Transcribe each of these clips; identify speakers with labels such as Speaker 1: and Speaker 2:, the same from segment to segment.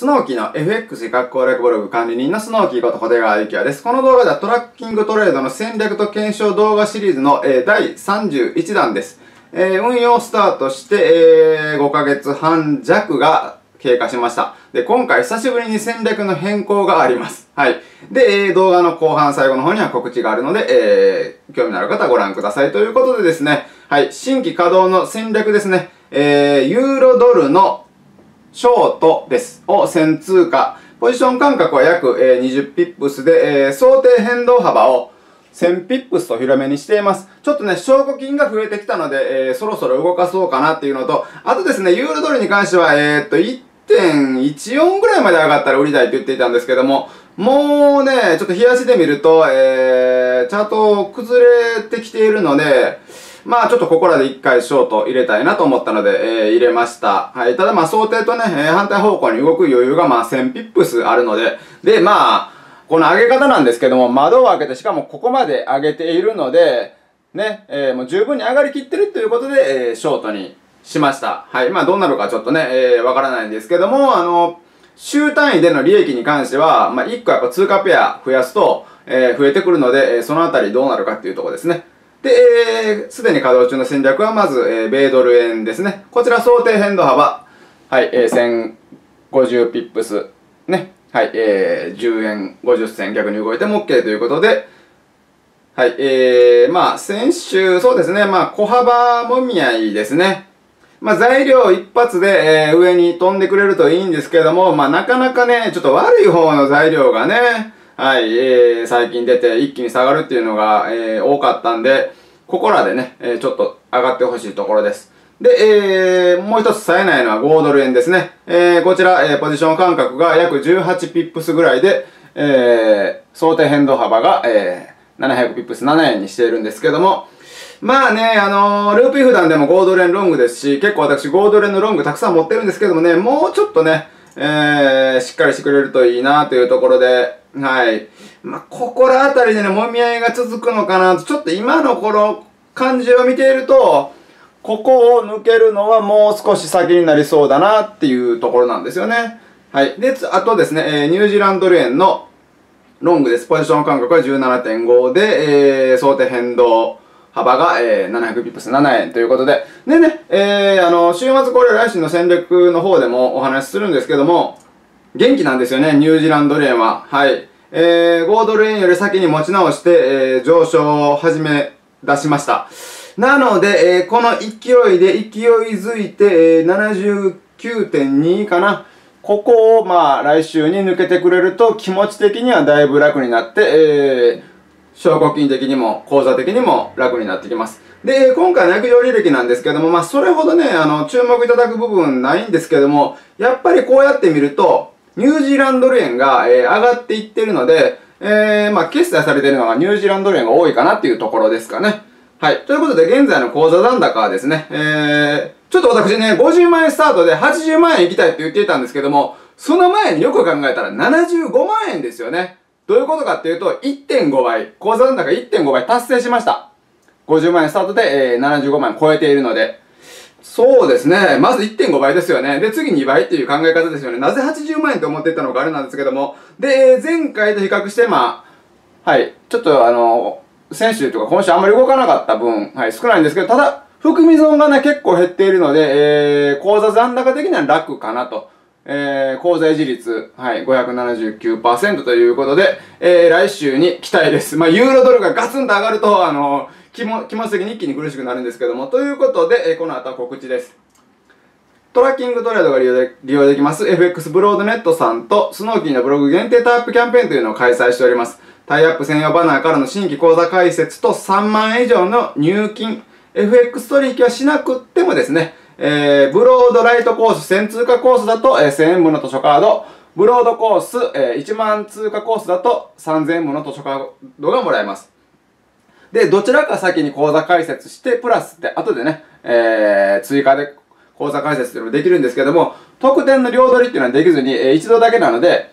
Speaker 1: スノーキーの FX 学校レコブログ管理人のスノーキーこと小手川幸也です。この動画ではトラッキングトレードの戦略と検証動画シリーズの、え、第31弾です。え、運用スタートして、えー、5ヶ月半弱が経過しました。で、今回久しぶりに戦略の変更があります。はい。で、えー、動画の後半最後の方には告知があるので、え、興味のある方はご覧ください。ということでですね、はい、新規稼働の戦略ですね、えー、ユーロドルのショートです。を線通貨。ポジション間隔は約、20ピップスで、想定変動幅を1000ピップスと広めにしています。ちょっとね、証拠金が増えてきたので、えー、そろそろ動かそうかなっていうのと、あとですね、ユーロドルに関しては、えー、っと、1.14ぐらいまで上がったら売りたいって言っていたんですけども、もうね、ちょっと日足で見ると、えー、チャート崩れてきているので、まあちょっとここらで一回ショート入れたいなと思ったので、えー、入れました。はい。ただまあ想定とね、えー、反対方向に動く余裕がまあ1000ピップスあるので、で、まあ、この上げ方なんですけども、窓を開けてしかもここまで上げているので、ね、えー、もう十分に上がりきってるということで、えー、ショートにしました。はい。まあどうなるかちょっとね、えー、わからないんですけども、あの、週単位での利益に関しては、まあ1個やっぱ通貨ペア増やすと、えー、増えてくるので、えー、そのあたりどうなるかっていうところですね。で、えー、すでに稼働中の戦略はまず、えー、米ドル円ですね。こちら想定変動幅、はい、えー、1050ピップス、ね。はい、えー、10円50銭逆に動いても OK ということで、はい、えー、まあ、先週、そうですね、まあ、小幅もみ合いですね。まあ、材料一発で、えー、上に飛んでくれるといいんですけども、まあ、なかなかね、ちょっと悪い方の材料がね、はい、えー、最近出て一気に下がるっていうのが、えー、多かったんで、ここらでね、えー、ちょっと上がってほしいところです。で、えー、もう一つ冴えないのは豪ドル円ですね。えー、こちら、えー、ポジション間隔が約18ピップスぐらいで、えー、想定変動幅が、えー、700ピップス7円にしているんですけども、まあね、あのー、ループイフダンでも豪ドル円ロングですし、結構私豪ドル円のロングたくさん持ってるんですけどもね、もうちょっとね、えー、しっかりしてくれるといいなというところで、はい。まあ、ここら辺りでね、もみ合いが続くのかなと、ちょっと今のこの感じを見ていると、ここを抜けるのはもう少し先になりそうだなっていうところなんですよね。はい。で、あとですね、えー、ニュージーランドル円のロングです。ポジション間隔は17.5で、えー、想定変動幅が、えー、700ピップス7円ということで。でね、えー、あの、週末これ来週の戦略の方でもお話しするんですけども、元気なんですよね、ニュージーランドル円は。はい。えー、5ドル円より先に持ち直して、えー、上昇を始め出しました。なので、えー、この勢いで勢いづいて、えー、79.2かな。ここを、まあ、来週に抜けてくれると気持ち的にはだいぶ楽になって、えー、証拠金的にも、口座的にも楽になってきます。で、今回の約定履歴なんですけども、まあ、それほどね、あの、注目いただく部分ないんですけども、やっぱりこうやって見ると、ニュージーランドル円が、えー、上がっていってるので、えー、まあ、決済されてるのはニュージーランドル円が多いかなっていうところですかね。はい。ということで、現在の口座残高はですね、えー、ちょっと私ね、50万円スタートで80万円行きたいって言っていたんですけども、その前によく考えたら75万円ですよね。どういうことかっていうと、1.5倍、口座残高1.5倍達成しました。50万円スタートで、えー、75万円超えているので、そうですね。まず1.5倍ですよね。で、次2倍っていう考え方ですよね。なぜ80万円って思っていたのかあれなんですけども。で、前回と比較して、まあ、はい。ちょっとあの、先週とか今週あんまり動かなかった分、はい、少ないんですけど、ただ、含み損がね、結構減っているので、えー、口座残高的には楽かなと。えー、口座維持率、はい、579%ということで、えー、来週に期待です。まあ、ユーロドルがガツンと上がると、あの気も、気持ち的に一気に苦しくなるんですけども、ということで、えこの後は告知です。トラッキングトレードが利用で利用できます FX ブロードネットさんとスノーキーのブログ限定タイアップキャンペーンというのを開催しております。タイアップ専用バナーからの新規口座開設と3万円以上の入金、FX 取引はしなくってもですね、えー、ブロードライトコース1000通貨コースだと、えー、1000円分の図書カード、ブロードコース、えー、1万通貨コースだと3000円分の図書カードがもらえます。で、どちらか先に口座開設して、プラスって後でね、えー、追加で口座開設っていうのもできるんですけども、特典の両取りっていうのはできずに、えー、一度だけなので、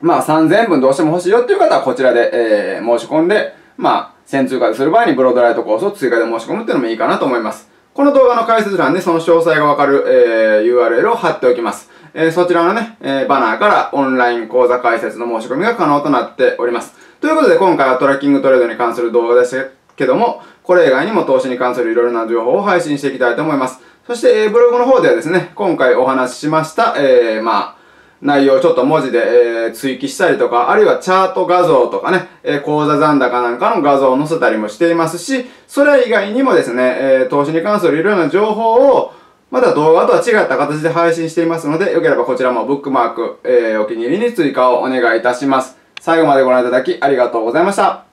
Speaker 1: まあ3000分どうしても欲しいよっていう方はこちらで、えー、申し込んで、まあ1000通貨でする場合にブロードライトコースを追加で申し込むっていうのもいいかなと思います。この動画の解説欄にその詳細がわかる、えー、URL を貼っておきます。えー、そちらのね、えー、バナーからオンライン講座解説の申し込みが可能となっております。ということで今回はトラッキングトレードに関する動画でしたけども、これ以外にも投資に関するいろいろな情報を配信していきたいと思います。そして、えー、ブログの方ではですね、今回お話ししました、えー、まあ、内容をちょっと文字で、えー、追記したりとか、あるいはチャート画像とかね、えー、口座残高なんかの画像を載せたりもしていますし、それ以外にもですね、えー、投資に関するいろいろな情報を、また動画とは違った形で配信していますので、よければこちらもブックマーク、えー、お気に入りに追加をお願いいたします。最後までご覧いただきありがとうございました。